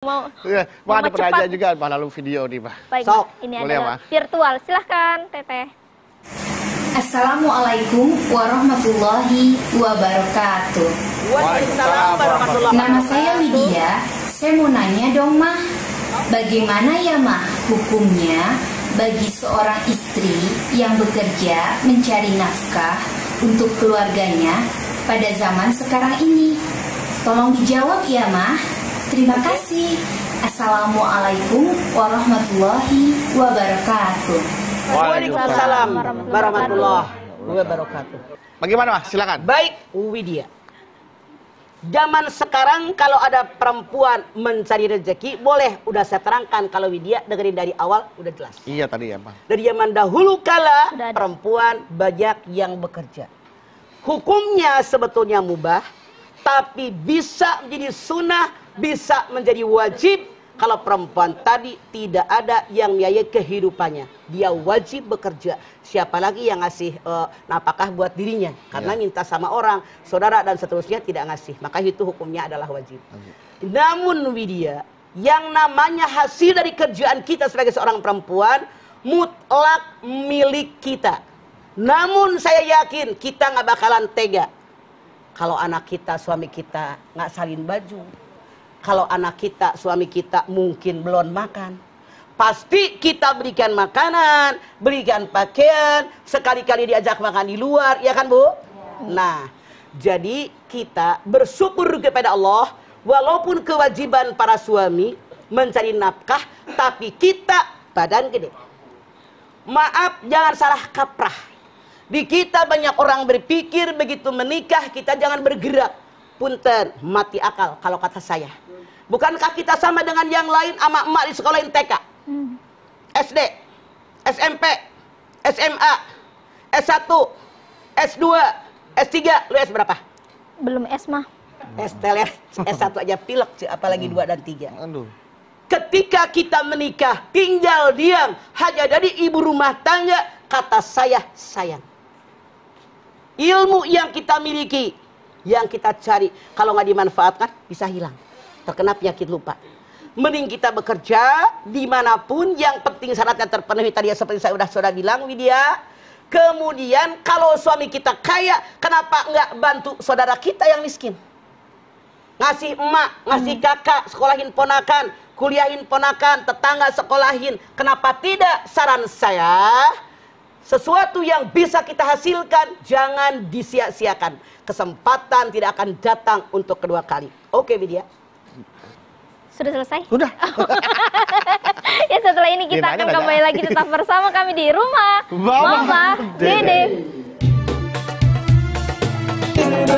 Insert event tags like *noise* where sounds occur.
mau Iya, Pak ada cepat. juga lalu video nih Pak. baik Sok, ini boleh ya, adalah Ma? virtual silahkan teteh Assalamualaikum warahmatullahi wabarakatuh. Waalaikumsalam warahmatullahi Nama saya Widya. Saya mau nanya dong, Mah. Bagaimana ya, Mah, hukumnya bagi seorang istri yang bekerja mencari nafkah untuk keluarganya pada zaman sekarang ini? Tolong dijawab ya, Mah. Terima kasih. Assalamualaikum warahmatullahi wabarakatuh. Waalaikumsalam Warahmatullahi wabarakatuh. Bagaimana Mas? Silakan. Baik, Widya. Zaman sekarang kalau ada perempuan mencari rezeki, boleh udah saya terangkan kalau Widya dengerin dari awal udah jelas. Iya tadi ya Pak. Dari zaman dahulu kala Sudah ada. perempuan banyak yang bekerja. Hukumnya sebetulnya mubah, tapi bisa menjadi sunnah, bisa menjadi wajib kalau perempuan tadi tidak ada yang biaya kehidupannya. Dia wajib bekerja. Siapa lagi yang ngasih eh, napakah buat dirinya? Karena Ya. minta sama orang, saudara dan seterusnya tidak ngasih. Maka itu hukumnya adalah wajib. Namun Widya, yang namanya hasil dari kerjaan kita sebagai seorang perempuan mutlak milik kita. Namun saya yakin kita nggak bakalan tega kalau anak kita, suami kita nggak salin baju. Kalau anak kita, suami kita mungkin belum makan. Pasti kita berikan makanan, berikan pakaian, sekali-kali diajak makan di luar, ya kan Bu? Nah, jadi kita bersyukur kepada Allah, walaupun kewajiban para suami mencari nafkah, tapi kita badan gede. Maaf, jangan salah kaprah. Di kita banyak orang berpikir begitu menikah kita jangan bergerak. Punten, mati akal kalau kata saya. Bukankah kita sama dengan yang lain ama emak di sekolah TK? SD, SMP, SMA, S1, S2, S3, lu S berapa? belum es mah S teler, S1 aja pilek, cuy, apalagi 2 dan 3. Aduh. Ketika kita menikah, tinggal diam, hanya dari ibu rumah tangga, kata saya sayang. Ilmu yang kita miliki, yang kita cari, kalau nggak dimanfaatkan, bisa hilang. Terkena penyakit lupa. Mending kita bekerja di mana pun, yang penting syaratnya terpenuhi tadi seperti saya sudah sudah bilang, Widya. Kemudian kalau suami kita kaya, kenapa nggak bantu saudara kita yang miskin? ngasih emak, ngasih kakak, sekolahin ponakan, kuliahin ponakan, tetangga sekolahin. Kenapa tidak? Saran saya, sesuatu yang bisa kita hasilkan jangan disia-siakan. Kesempatan tidak akan datang untuk kedua kali. Oke, Widya. Sudah selesai? Sudah. *laughs* ya setelah ini kita Di mana akan ada? kembali lagi tetap bersama kami di rumah Mama, Mama Dede. Dede.